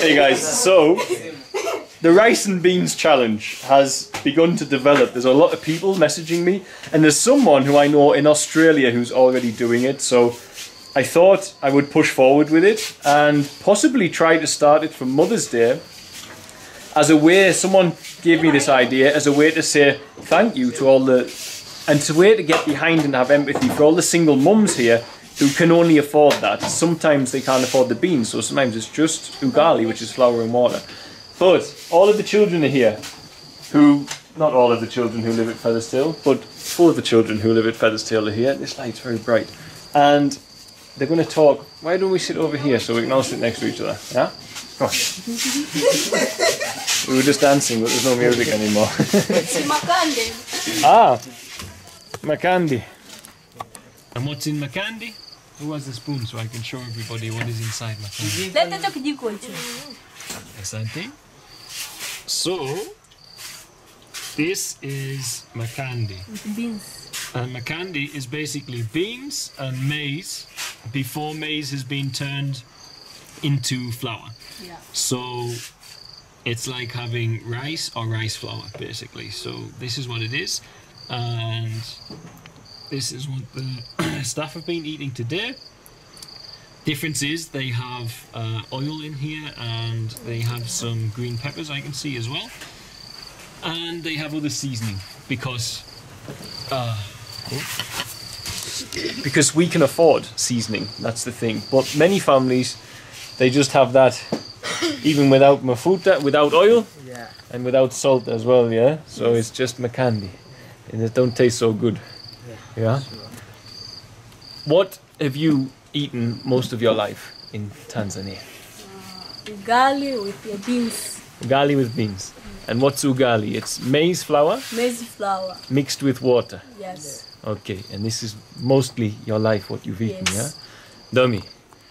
Hey guys, so the rice and beans challenge has begun to develop. There's a lot of people messaging me, and there's someone who I know in Australia who's already doing it. So I thought I would push forward with it and possibly try to start it for Mother's Day as a way. Someone gave me this idea as a way to say thank you to all the and to way to get behind and have empathy for all the single mums here who can only afford that. Sometimes they can't afford the beans, so sometimes it's just ugali, which is flour and water. But all of the children are here who, not all of the children who live at Featherstale, but four of the children who live at Featherstale are here. This light's very bright. And they're going to talk. Why don't we sit over here so we can all sit next to each other? Yeah? Come on. we were just dancing, but there's no music anymore. ah, Makande. And what's in Makande? Who has the spoon so I can show everybody what is inside my Makande? Leta hicho kijiko hicho. Asante. So, this is Makande. With beans. And Makande is basically beans and maize before maize has been turned into flour. Yeah. So it's like having rice or rice flour, basically. So this is what it is, and this is what the staff have been eating today. Difference is they have uh, oil in here, and they have some green peppers I can see as well, and they have other seasoning because. Uh, because we can afford seasoning, that's the thing. But many families, they just have that even without mafuta, without oil, Yeah. and without salt as well, yeah? So it's just makande. And it don't taste so good. Yeah? What have you eaten most of your life in Tanzania? Uh, ugali with your beans. Ugali with beans. And what's ugali? It's maize flour Maize flour. mixed with water. Yes. Okay, and this is mostly your life, what you've eaten, Yes. yeah? Domi,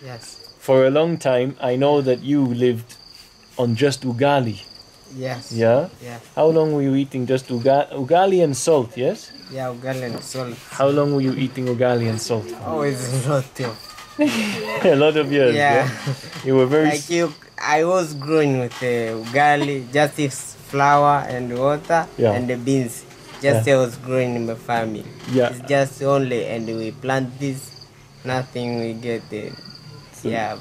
Yes. for a long time, I know that you lived on just ugali, Yes. yeah? Yeah. How long were you eating just uga- ugali and salt, yes? Yeah, ugali and salt. How long were you eating ugali and salt? for? it's a lot of. a lot of years, yeah? Yeah. You were very... Like you, I was growing with the ugali, just flour and water Yeah. and the beans. Just I was growing in my family. Yeah. It's just only and we plant this, nothing we get the yeah,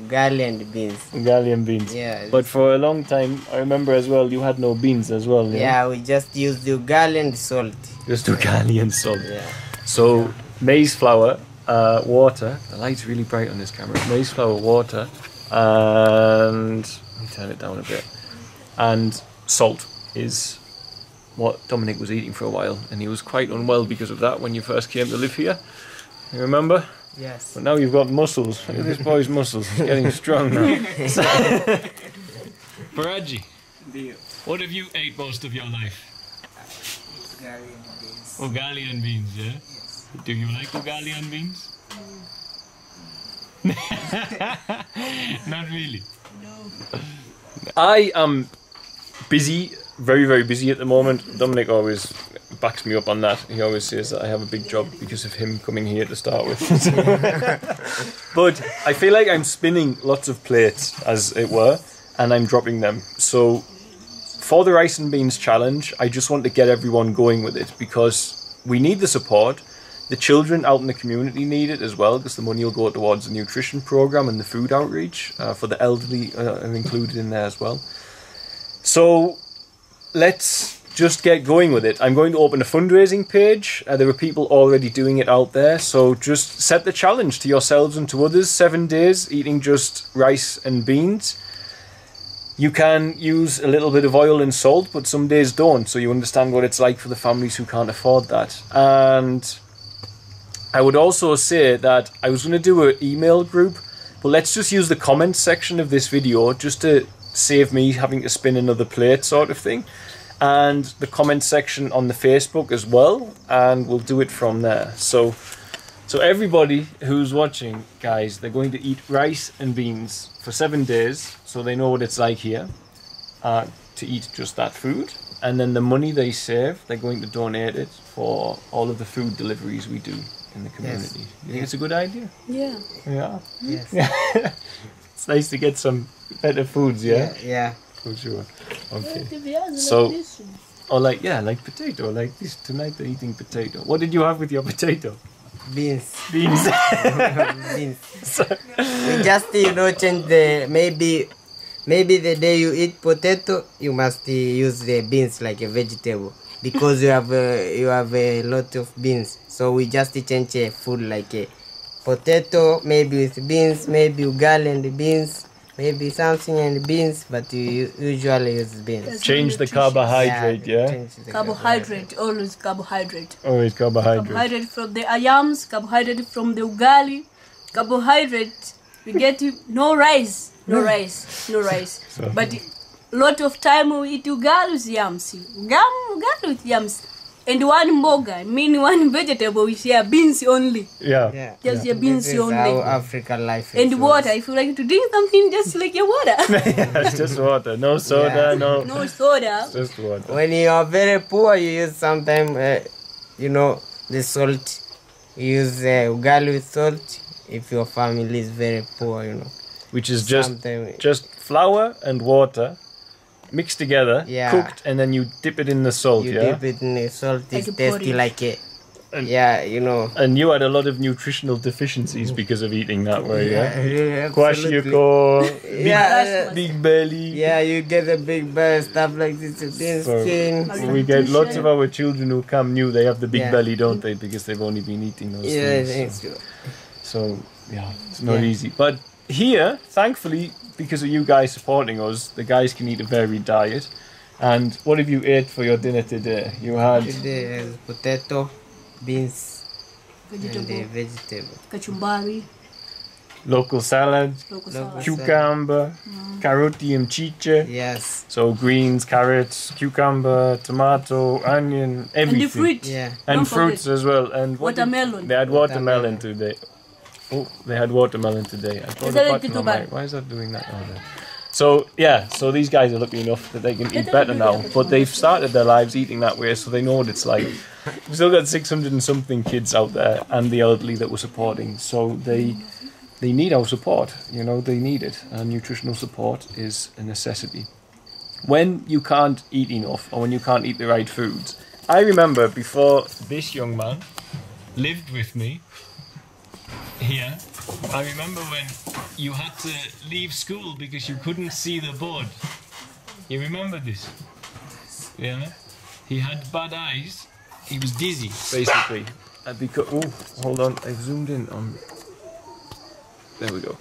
ugali and beans. ugali and beans. Yeah. But for a long time, I remember as well, you had no beans as well, yeah? yeah, we just used the ugali and salt. Just ugali and salt. Yeah. So maize flour, uh, water. The light's really bright on this camera. Maize flour, water, and let me turn it down a bit. And salt is what Dominic was eating for a while, and he was quite unwell because of that when you first came to live here. You remember? Yes. But now you've got muscles. Look at this boy's muscles. He's getting strong now. Baraji, what have you ate most of your life? Ugali and beans, yeah? Do you like ugali and beans? Not really. No. I am busy, very, very busy at the moment. Dominic always backs me up on that. He always says that I have a big job because of him coming here to start with. but I feel like I'm spinning lots of plates, as it were, and I'm dropping them. So for the rice and beans challenge, I just want to get everyone going with it because we need the support. The children out in the community need it as well because the money will go towards the nutrition program and the food outreach uh, for the elderly uh, are included in there as well. So let's just get going with it. I'm going to open a fundraising page. Uh, there are people already doing it out there. So just set the challenge to yourselves and to others. Seven days eating just rice and beans. You can use a little bit of oil and salt, but some days don't. So you understand what it's like for the families who can't afford that. And I would also say that I was going to do an email group, but let's just use the comments section of this video just to save me having to spin another plate, sort of thing. And the comment section on the Facebook as well, and we'll do it from there. So, so everybody who's watching, guys, they're going to eat rice and beans for seven days, so they know what it's like here uh, to eat just that food. And then the money they save, they're going to donate it for all of the food deliveries we do in the community. You think it's a good idea? Yeah. Yeah. Yes. it's nice to get some better foods, yeah? Yeah, yeah. For sure. Okay. The So- like this. Or like, yeah, like potato, like this. Tonight they're eating potato. What did you have with your potato? Beans. Beans. Beans. We just you know change the maybe maybe the day you eat potato you must uh, use the beans like a vegetable because you have uh, you have a lot of beans so we just change a food like a potato maybe with beans maybe ugali and beans maybe something and beans but you usually use beans Yes. Change the carbohydrate, yeah? change the Carbohydrate, always carbohydrate. Always carbohydrate. Carbohydrate from the ayams, carbohydrate from the ugali, carbohydrate. We get no rice, no rice, no rice. So- But lot of time we eat ugali with yams. Ugali, ugali with yams. And one mboga, I mean one vegetable, we share beans only. Yeah. yeah Just your beans this is only. how african life is And water, if you like to drink something, just like your water. yeah, it's just water. No soda, Yeah. no. no soda. Just water. when you are very poor you use sometimes uh, you know the salt you use uh, ugali with salt if your family is very poor you know Which is just Sometime- just flour and water mixed together, Yeah. cooked, and then you dip it in the salt, you yeah? dip it in the salt it's a tasty porridge. like it. And- yeah you know And you had a lot of nutritional deficiencies mm. because of eating that way, yeah? yeah, absolutely. Kwashiorkor, big, yeah big belly. yeah you get a big belly, stuff like this thin So- skin We get lots of our children who come new, they have the big Yeah. belly, don't they? Because they've only been eating those yeah things. it's- So yeah, it's not Yeah. easy. But here, thankfully, because of you guys supporting us, the guys can eat a varied diet. And what have you ate for your dinner today? You had today is potato beans and uh, Vegetable, vegetable kachumbari, local salad, local Local salad. cucumber, mm. carroti and chiche. yes So greens, carrots, cucumber, tomato, onion, And everything. the fruit. yeah And Don't fruits as well. And what did- Watermelon. they had watermelon, Watermelon. today. Oh, they had watermelon today. I got Is a that button too on my- Why is that doing that? Oh, there. So yeah, so these guys are lucky enough that they can eat better now. But they've started their lives eating that way, so they know what it's like. We've still got 600 and something kids out there, and the elderly that we're supporting. So they they need our support. You know, they need it. And nutritional support is a necessity. When you can't eat enough, or when you can't eat the right foods, I remember before this young man lived with me here. I remember when you had to leave school because you couldn't see the board. You remember this? Yeah. He had bad eyes. He was dizzy, basically. Because oh, hold on, I've zoomed in on. There we go.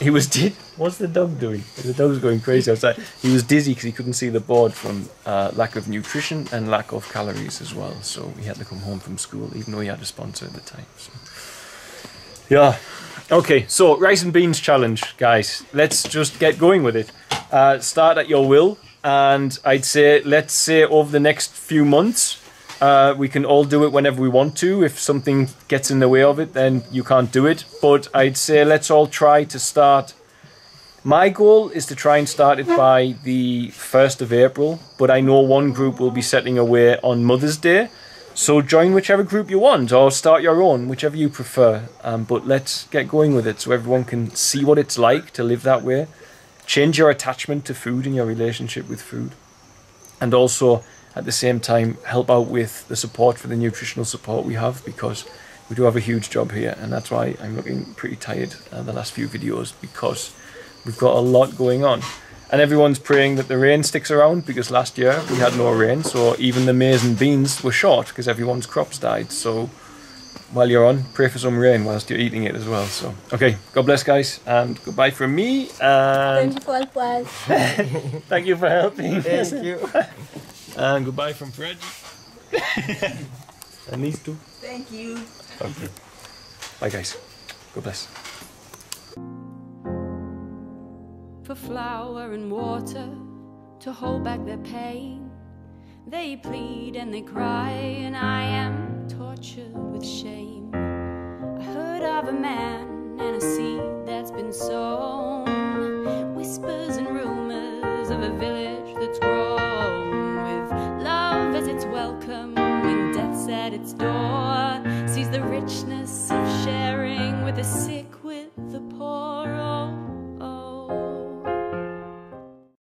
He was did. What's the dog doing? The dog's going crazy outside. He was dizzy because he couldn't see the board from uh, lack of nutrition and lack of calories as well. So he had to come home from school, even though he had a sponsor at the time. So. Yeah. Okay, so rice and beans challenge, guys. Let's just get going with it. Uh, start at your will, and I'd say let's say over the next few months, uh, we can all do it whenever we want to. If something gets in the way of it, then you can't do it. But I'd say let's all try to start. My goal is to try and start it by the first of April, but I know one group will be setting away on Mother's Day. So join whichever group you want, or start your own, whichever you prefer. Um, but let's get going with it, so everyone can see what it's like to live that way. Change your attachment to food and your relationship with food, and also at the same time help out with the support for the nutritional support we have because we do have a huge job here, and that's why I'm looking pretty tired uh, the last few videos because we've got a lot going on. And everyone's praying that the rain sticks around because last year we had no rain, so even the maize and beans were short because everyone's crops died. So while you're on, pray for some rain whilst you're eating it as well. So okay, God bless, guys, and goodbye from me. And Thank you for help us. thank you for helping. thank you And goodbye from Fred. and these two. Thank you. Okay. Bye, guys. God bless. For flour and water to hold back their pain. They plead and they cry, and I am tortured with shame. I heard of a man and a seed that's been sown. Whispers and rumors of a village